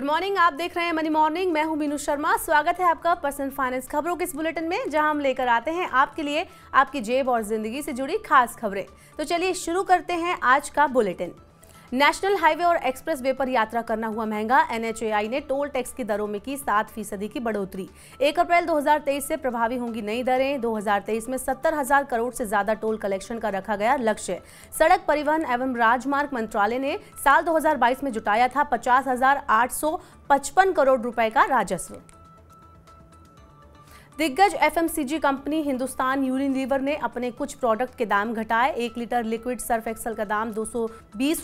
Good morning आप देख रहे हैं मनी मॉर्निंग मैं हूँ मीनू शर्मा। स्वागत है आपका पर्सनल फाइनेंस खबरों के इस बुलेटिन में, जहाँ हम लेकर आते हैं आपके लिए आपकी जेब और ज़िंदगी से जुड़ी खास खबरें। तो चलिए शुरू करते हैं आज का बुलेटिन। नेशनल हाईवे और एक्सप्रेस वे पर यात्रा करना हुआ महँगा। एनएचएआई ने टोल टैक्स की दरों में की सात फ़ीसदी की बढ़ोतरी। एक अप्रैल 2023 से प्रभावी होंगी नई दरें। 2023 में सत्तर हज़ार करोड़ से ज़्यादा टोल कलेक्शन का रखा गया लक्ष्य। सड़क परिवहन एवं राजमार्ग मंत्रालय ने साल 2022 में जुटाया था पचास करोड़ रुपए का राजस्व। दिग्गज एफएमसीजी कंपनी हिंदुस्तान यूनिलीवर ने अपने कुछ प्रोडक्ट के दाम घटाए। एक लीटर लिक्विड सर्फ एक्सल का दाम दो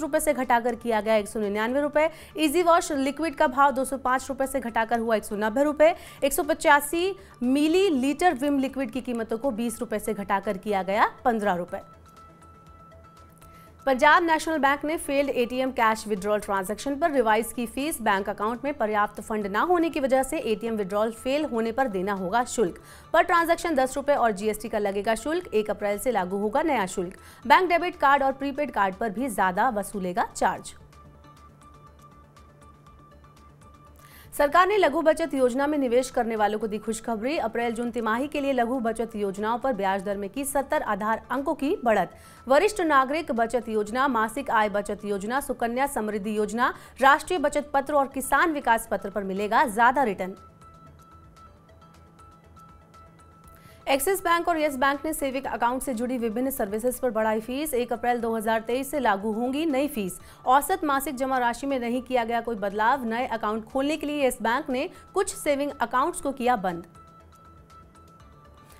रुपए से घटाकर किया गया, एक सौ निन्यानवे रुपये वॉश लिक्विड का भाव दो सौ से घटाकर हुआ, एक सौ नब्बे रुपये एक सौ पचासी मिली लीटर विम लिक्विड की कीमतों को बीस रुपये से घटाकर किया गया, पंद्रह रुपए। पंजाब नेशनल बैंक ने failed ATM cash withdrawal transaction पर रिवाइज की फ़ीस बैंक अकाउंट में पर्याप्त फंड न होने की वजह से एटीएम विड्रॉल फेल होने पर देना होगा शुल्क। पर ट्रांजैक्शन दस रुपए और जीएसटी का लगेगा शुल्क। एक अप्रैल से लागू होगा नया शुल्क। बैंक डेबिट कार्ड और प्रीपेड कार्ड पर भी ज़्यादा वसूलेगा चार्ज सरकार ने लघु बचत योजना में निवेश करने वालों को दी खुशखबरी। अप्रैल, जून तिमाही के लिए लघु बचत योजनाओं पर ब्याज दर में की सत्तर आधार अंकों की बढ़त। वरिष्ठ नागरिक बचत योजना, मासिक आय बचत योजना, सुकन्या समृद्धि योजना, राष्ट्रीय बचत पत्र और किसान विकास पत्र पर मिलेगा ज़्यादा रिटर्न। एक्सिस बैंक और येस बैंक ने सेविंग अकाउंट से जुड़ी विभिन्न सर्विसेज़ पर बढ़ाई फ़ीस। एक अप्रैल 2023 से लागू होंगी नई फ़ीस। औसत मासिक जमा राशि में नहीं किया गया कोई बदलाव। नए अकाउंट खोलने के लिए येस बैंक ने कुछ सेविंग अकाउंट्स को किया बंद।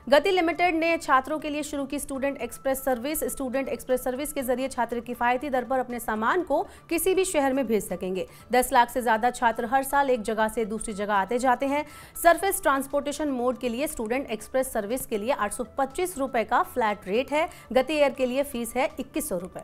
गति लिमिटेड ने छात्रों के लिए शुरू की student express service. Student express service के ज़रिए छात्र किफायती दर पर अपने सामान को किसी भी शहर में भेज सकेंगे। 10 लाख से ज़्यादा छात्र हर साल एक जगह से दूसरी जगह आते जाते हैं। सरफेस ट्रांसपोर्टेशन मोड के लिए स्टूडेंट एक्सप्रेस सर्विस के लिए आठ का फ्लैट रेट है। गति एयर के लिए फ़ीस है इक्कीस रुपए।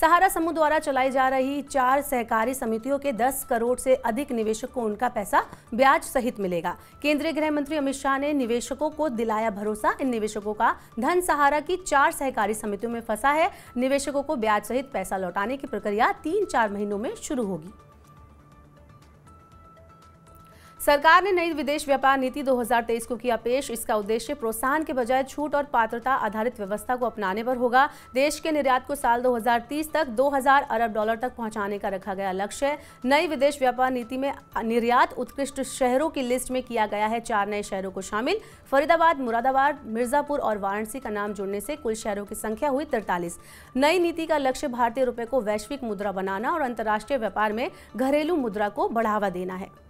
सहारा समूह द्वारा चलाई जा रही चार सहकारी समितियों के 10 करोड़ से अधिक निवेशक को उनका पैसा ब्याज सहित मिलेगा। केंद्रीय गृह मंत्री अमित शाह ने निवेशकों को दिलाया भरोसा। इन निवेशकों का धन सहारा की चार सहकारी समितियों में फंसा है। निवेशकों को ब्याज सहित पैसा लौटाने की प्रक्रिया तीन चार महीनों में शुरू होगी। सरकार ने नई विदेश व्यापार नीति 2023 को किया पेश। इसका उद्देश्य प्रोत्साहन के बजाय छूट और पात्रता आधारित व्यवस्था को अपनाने पर होगा। देश के निर्यात को साल 2030 तक 2000 अरब डॉलर तक पहुँचाने का रखा गया लक्ष्य। नई विदेश व्यापार नीति में निर्यात उत्कृष्ट शहरों की लिस्ट में किया गया है। चार नए शहरों को शामिल। फरीदाबाद, मुरादाबाद, मिर्जापुर और वाराणसी का नाम जुड़ने से कुल शहरों की संख्या हुई तिरतालीस नई नीति का लक्ष्य भारतीय रुपए को वैश्विक मुद्रा बनाना और अंतर्राष्ट्रीय व्यापार में घरेलू मुद्रा को बढ़ावा देना है।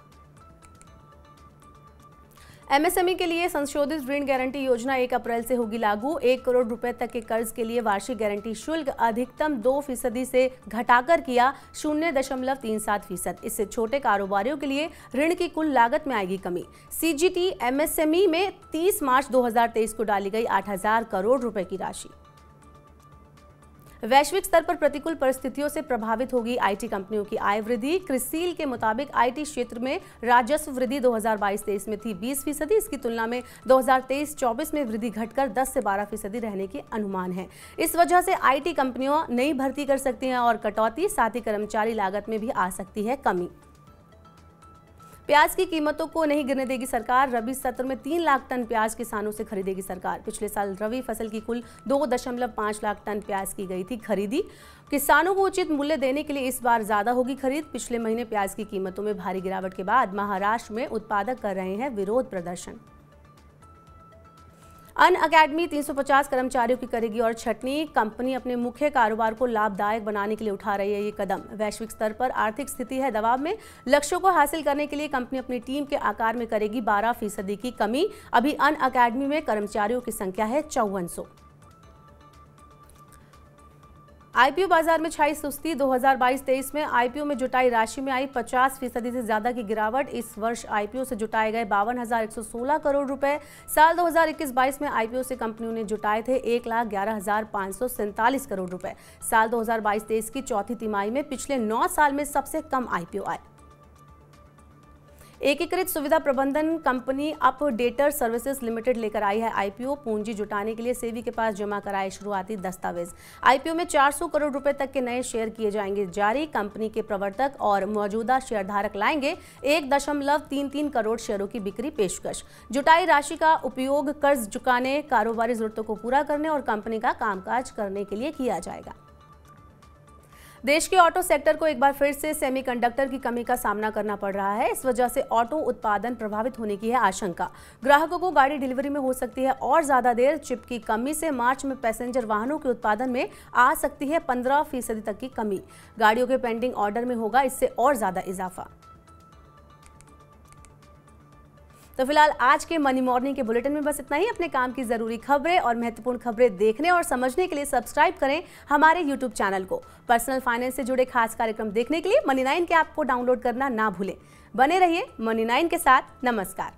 एमएसएमई के लिए संशोधित ऋण गारंटी योजना एक अप्रैल से होगी लागू। एक करोड़ रुपए तक के कर्ज के लिए वार्षिक गारंटी शुल्क अधिकतम दो फ़ीसदी से घटाकर किया शून्य दशमलव तीन सात फ़ीसद। इससे छोटे कारोबारियों के लिए ऋण की कुल लागत में आएगी कमी। सीजीटी एमएसएमई में 30 मार्च 2023 को डाली गई 8000 करोड़ रुपए की राशि। वैश्विक स्तर पर प्रतिकूल परिस्थितियों से प्रभावित होगी आईटी कंपनियों की आय वृद्धि। क्रिसील के मुताबिक आईटी क्षेत्र में राजस्व वृद्धि 2022-23 में थी 20 फ़ीसदी। इसकी तुलना में 2023-24 में वृद्धि घटकर 10 से 12 फ़ीसदी रहने के अनुमान है। इस वजह से आईटी कंपनियों नई भर्ती कर सकती हैं और कटौती साथ ही कर्मचारी लागत में भी आ सकती है कमी। प्याज की कीमतों को नहीं गिरने देगी सरकार। रबी सत्र में तीन लाख टन प्याज किसानों से खरीदेगी सरकार। पिछले साल रबी फ़सल की कुल दो दशमलव पाँच लाख टन प्याज की गई थी खरीदी। किसानों को उचित मूल्य देने के लिए इस बार ज़्यादा होगी खरीद। पिछले महीने प्याज की कीमतों में भारी गिरावट के बाद महाराष्ट्र में उत्पादक कर रहे हैं विरोध प्रदर्शन। अन अकेडमी 350 कर्मचारियों की करेगी और छटनी कंपनी अपने मुख्य कारोबार को लाभदायक बनाने के लिए उठा रही है ये कदम। वैश्विक स्तर पर आर्थिक स्थिति है दबाव में। लक्ष्यों को हासिल करने के लिए कंपनी अपनी टीम के आकार में करेगी 12 फ़ीसदी की कमी। अभी अन अकेडमी में कर्मचारियों की संख्या है चौवन आईपीओ बाज़ार में छाई सुस्ती। 2022-23 में आईपीओ में जुटाई राशि में आई 50 फ़ीसदी से ज़्यादा की गिरावट। इस वर्ष आईपीओ से जुटाए गए बावन करोड़ रुपए। साल 2021-22 में आईपीओ से कंपनियों ने जुटाए थे एक लाख ग्यारह हज़ार पाँच सौ सैंतालीस करोड़ रुपए। साल 2022-23 की चौथी तिमाही में पिछले नौ साल में सबसे कम आईपीओ आए। एकीकृत सुविधा प्रबंधन कंपनी अपडेटर सर्विसेज़ लिमिटेड लेकर आई है आईपीओ। पूंजी जुटाने के लिए सेवी के पास जमा कराए शुरुआती दस्तावेज़। आईपीओ में 400 करोड़ रुपए तक के नए शेयर किए जाएँगे जारी। कंपनी के प्रवर्तक और मौजूदा शेयरधारक लाएँगे एक दशमलव तीन तीन करोड़ शेयरों की बिक्री पेशकश। जुटाई राशि का उपयोग कर्ज चुकाने, कारोबारी जरूरतों को पूरा करने और कंपनी का कामकाज करने के लिए किया जाएगा। देश के ऑटो सेक्टर को एक बार फिर से सेमीकंडक्टर की कमी का सामना करना पड़ रहा है। इस वजह से ऑटो उत्पादन प्रभावित होने की है आशंका। ग्राहकों को गाड़ी डिलीवरी में हो सकती है और ज़्यादा देर। चिप की कमी से मार्च में पैसेंजर वाहनों के उत्पादन में आ सकती है पंद्रह फ़ीसदी तक की कमी। गाड़ियों के पेंडिंग ऑर्डर में होगा इससे और ज़्यादा इजाफा। तो फ़िलहाल आज के मनी मॉर्निंग के बुलेटिन में बस इतना ही। अपने काम की ज़रूरी खबरें और महत्वपूर्ण खबरें देखने और समझने के लिए सब्सक्राइब करें हमारे यूट्यूब चैनल को। पर्सनल फाइनेंस से जुड़े खास कार्यक्रम देखने के लिए मनी नाइन के ऐप को डाउनलोड करना ना भूलें। बने रहिए मनी नाइन के साथ। नमस्कार।